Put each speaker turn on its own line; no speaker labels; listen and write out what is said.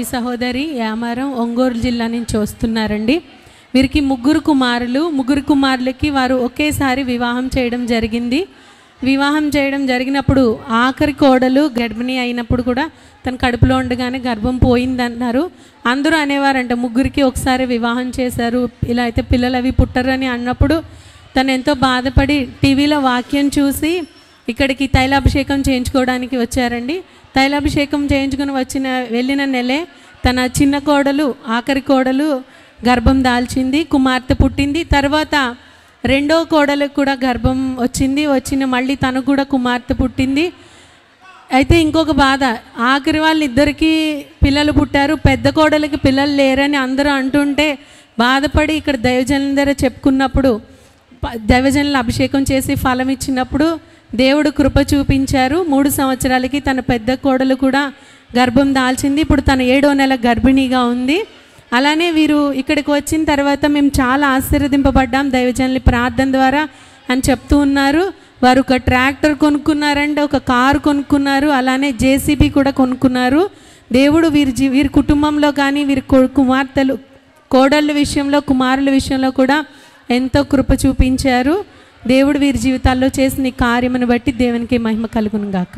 ఈ సహోదరి యామారం ఒంగోలు జిల్లా నుంచి వస్తున్నారండి. వీరికి ముగ్గురు కుమారులు. ముగ్గురు కుమారులకి వారు ఒకేసారి వివాహం చేయడం జరిగింది. వివాహం చేయడం జరిగినప్పుడు ఆఖరి కోడలు గర్భిణీ అయినప్పుడు కూడా తన కడుపులో ఉండగానే గర్భం పోయిందన్నారు. అందరూ అనేవారంట ముగ్గురికి ఒకసారి వివాహం చేశారు. ఇలా అయితే పిల్లలు అవి పుట్టరని అన్నప్పుడు తను ఎంతో బాధపడి టీవీలో వాక్యం చూసి ఇక్కడికి తైలాభిషేకం చేయించుకోవడానికి వచ్చారండి. తైలాభిషేకం చేయించుకుని వచ్చిన వెళ్ళిన నెలే తన చిన్న కోడలు ఆఖరి కోడలు గర్భం దాల్చింది కుమార్తె పుట్టింది. తర్వాత రెండో కోడలకు కూడా గర్భం వచ్చింది. వచ్చిన మళ్ళీ తను కూడా కుమార్తె పుట్టింది. అయితే ఇంకొక బాధ ఆఖరి వాళ్ళు పిల్లలు పుట్టారు. పెద్ద కోడలకి పిల్లలు లేరని అందరూ అంటుంటే బాధపడి ఇక్కడ దైవజనుల దగ్గర చెప్పుకున్నప్పుడు దైవజనులు అభిషేకం చేసి ఫలం ఇచ్చినప్పుడు దేవుడు కృప చూపించారు. మూడు సంవత్సరాలకి తన పెద్ద కోడలు కూడా గర్భం దాల్చింది. ఇప్పుడు తన ఏడో నెల గర్భిణీగా ఉంది. అలానే వీరు ఇక్కడికి వచ్చిన తర్వాత మేము చాలా ఆశీర్వదింపబడ్డాం దైవజనులు ప్రార్థన ద్వారా అని చెప్తూ ఉన్నారు. వారు ఒక ట్రాక్టర్ కొనుక్కున్నారంటే ఒక కారు కొనుక్కున్నారు అలానే జేసీబీ కూడా కొనుక్కున్నారు. దేవుడు వీరి జీ వీరి కుటుంబంలో కానీ వీరి కుమార్తెలు కోడళ్ళ విషయంలో కుమారుల విషయంలో కూడా ఎంతో కృప చూపించారు. దేవుడు వీరి జీవితాల్లో చేసిన ఈ కార్యమును బట్టి దేవునికి మహిమ కలుగును గాక